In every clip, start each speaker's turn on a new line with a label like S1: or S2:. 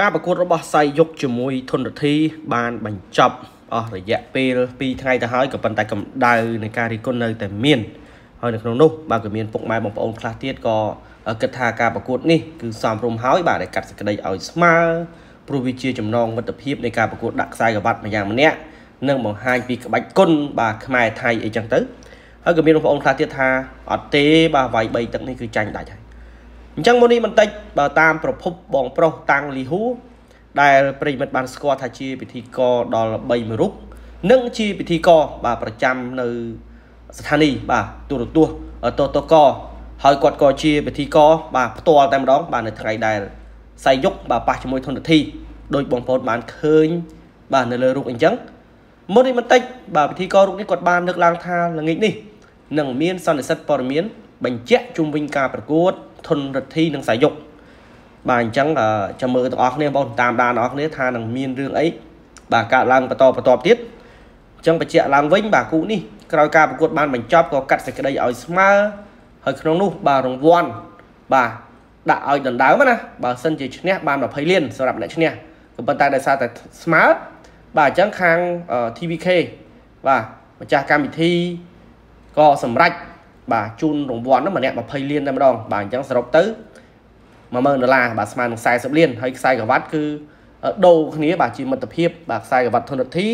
S1: ការប្រកួតរបស់សៃយុគជាមួយធនរធីបានបញ្ចប់អស់រយៈពេល2ថ្ងៃទៅហើយក៏ប៉ុន្តែកម្ដៅនៃការរីគុណនៅតែមានហើយនៅក្នុងនោះបាទក៏មានពុកម៉ែបងប្អូនខ្លះទៀតក៏គិតថាការប្រកួតនេះគឺសមរម្យហើយបាទដែលកាត់សេចក្តីឲ្យស្មើព្រោះវាជាចំណងមិត្តភាពនៃការប្រកួតដាក់ខ្សែក្រវ៉ាត់ម្យ៉ាងម្នាក់និងបង្ហាញពីក្បាច់គុណបាទខ្មែរថៃអីចឹងទៅហើយក៏មានបងប្អូនខ្លះទៀតថាអត់ទេបាទវាយ3ទឹកនេះគឺចាញ់ដាច់ហើយ អញ្ចឹងមុននេះបន្តិចបើតាមប្រភពបងប្រុសតាំងលីហ៊ូដែលប្រិមិត្តបានស្គាល់ថាជាពិធីករដល់3មួយរូបនិងជាពិធីករបាទប្រចាំនៅស្ថានីយ៍បាទទូរទស្សន៍តតកហើយគាត់ក៏ជាពិធីករបាទផ្ទាល់តែម្ដងបាទនៅថ្ងៃដែលសៃយុកបាទប៉ះជាមួយធនធានដោយបងប្អូនបានឃើញបាទនៅលើរូបអញ្ចឹងមុននេះបន្តិចបាទពិធីកររូបនេះគាត់បានលើកឡើងថាល្ងាចនេះនឹងមានសន្និសិទព័ត៌មាន បញ្ជាក់ជុំវិញការប្រកួតធនរដ្ឋីនិងសាយុកបាទអញ្ចឹងចាំមើលទាំងអស់គ្នាបងតាមដានទាំងអស់គ្នាថានឹងមានរឿងអីបាទកើតឡើងបន្តបន្តទៀតអញ្ចឹងបញ្ជាក់ឡើងវិញបាទគូនេះក្រោយការប្រកួតបានបញ្ចប់ក៏កាត់សេចក្តីឲ្យស្មើហើយក្នុងនោះបាទរង្វាន់បាទដាក់ឲ្យដណ្ដើមណាបើសិនជាឈ្នះបាន20លានសម្រាប់អ្នកឈ្នះក៏ប៉ុន្តែដោយសារតែស្មើបាទអញ្ចឹងខាង TVK បាទម្ចាស់កម្មវិធីក៏សម្រេច បាទជូនរង្វាន់ហ្នឹងម្នាក់20លានតែម្ដងបាទអញ្ចឹងសរុបទៅ10000ដុល្លារបាទស្មើនឹង40លានហើយខ្សែក្រវ៉ាត់គឺដូរគ្នាបាទជាមិត្តភាពបាទខ្សែក្រវ៉ាត់ធនធា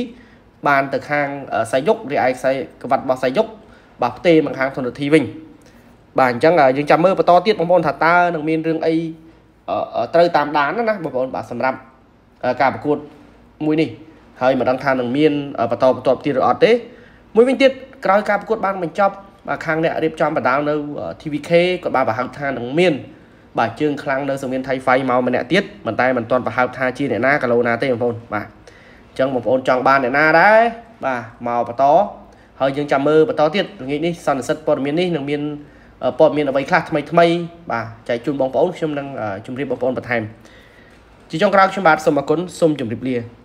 S1: បានទៅខាងសៃយុករីឯខ្សែក្រវ៉ាត់របស់សៃយុកបាទផ្ទេមកខាងធនធាវិញបាទអញ្ចឹងយើងចាំមើលបន្តទៀតបងប្អូនថាតើនឹងមានរឿងអីត្រូវតាមដានណាបងប្អូនបាទសម្រាប់ការប្រកួតមួយនេះហើយមិនដឹងថានឹងមានបន្តបន្តទៀតឬអត់ទេ មួយវិញទៀតក្រោយការប្រកួតបានបញ្ចប់បាទខាងអ្នករៀបចំបណ្ដាលនៅ TVK ក៏បានបង្ហើបថានឹងមានបាទជើងខ្លាំងនៅសង្វៀនថៃហ្វៃមកម្នាក់ទៀតប៉ុន្តែមិនទាន់បង្ហើបថាជាអ្នកណាកាឡូណាទេបងប្អូនបាទអញ្ចឹងបងប្អូនចង់បានអ្នកណាដែរបាទមកបន្តហើយយើងចាំមើលបន្តទៀតល្ងាចនេះសន្និសិទព័ត៌មាននេះនឹងមានព័ត៌មានអ្វីខ្លះថ្មីថ្មីបាទចែកជូនបងប្អូនខ្ញុំនឹងជម្រាបបងប្អូនបន្ថែមជាចុងក្រោយខ្ញុំបាទសូមអរគុណសូមជម្រាបលា